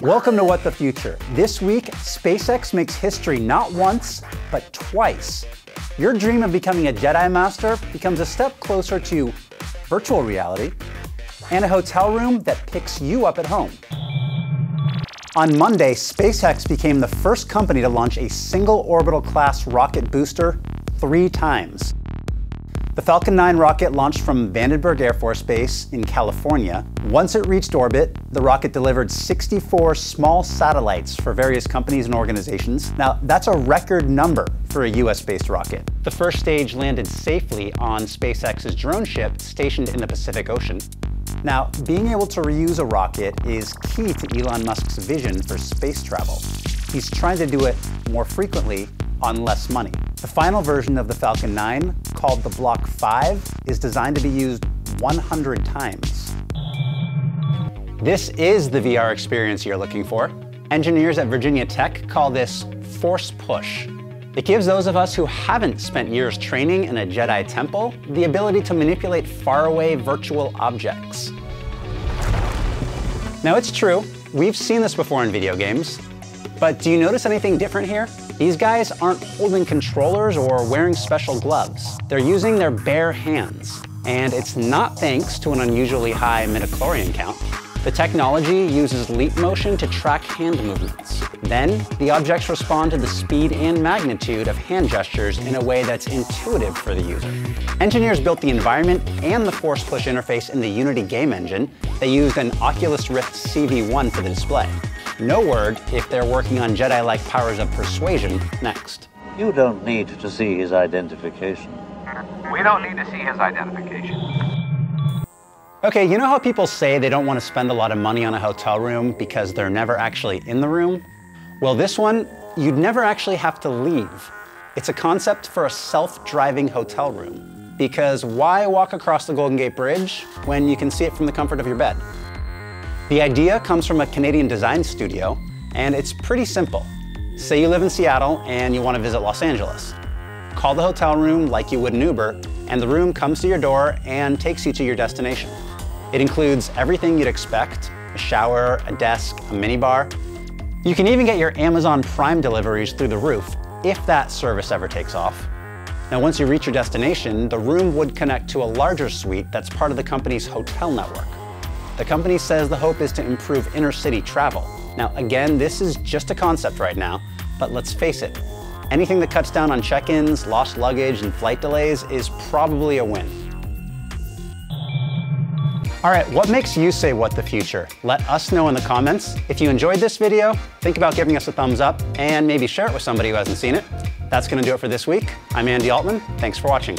Welcome to What the Future. This week, SpaceX makes history not once, but twice. Your dream of becoming a Jedi Master becomes a step closer to virtual reality and a hotel room that picks you up at home. On Monday, SpaceX became the first company to launch a single orbital class rocket booster three times. The Falcon 9 rocket launched from Vandenberg Air Force Base in California. Once it reached orbit, the rocket delivered 64 small satellites for various companies and organizations. Now, that's a record number for a US-based rocket. The first stage landed safely on SpaceX's drone ship stationed in the Pacific Ocean. Now, being able to reuse a rocket is key to Elon Musk's vision for space travel. He's trying to do it more frequently on less money. The final version of the Falcon 9, called the Block 5, is designed to be used 100 times. This is the VR experience you're looking for. Engineers at Virginia Tech call this force push. It gives those of us who haven't spent years training in a Jedi temple the ability to manipulate faraway virtual objects. Now it's true, we've seen this before in video games, but do you notice anything different here? These guys aren't holding controllers or wearing special gloves. They're using their bare hands. And it's not thanks to an unusually high midichlorian count. The technology uses leap motion to track hand movements. Then, the objects respond to the speed and magnitude of hand gestures in a way that's intuitive for the user. Engineers built the environment and the Force Push interface in the Unity game engine. They used an Oculus Rift CV1 for the display. No word if they're working on Jedi-like powers of persuasion next. You don't need to see his identification. We don't need to see his identification. Okay, you know how people say they don't want to spend a lot of money on a hotel room because they're never actually in the room? Well, this one, you'd never actually have to leave. It's a concept for a self-driving hotel room. Because why walk across the Golden Gate Bridge when you can see it from the comfort of your bed? The idea comes from a Canadian design studio, and it's pretty simple. Say you live in Seattle and you want to visit Los Angeles. Call the hotel room like you would an Uber, and the room comes to your door and takes you to your destination. It includes everything you'd expect, a shower, a desk, a minibar. You can even get your Amazon Prime deliveries through the roof, if that service ever takes off. Now, once you reach your destination, the room would connect to a larger suite that's part of the company's hotel network. The company says the hope is to improve inner city travel. Now, again, this is just a concept right now, but let's face it, anything that cuts down on check-ins, lost luggage, and flight delays is probably a win. All right, what makes you say what the future? Let us know in the comments. If you enjoyed this video, think about giving us a thumbs up and maybe share it with somebody who hasn't seen it. That's gonna do it for this week. I'm Andy Altman, thanks for watching.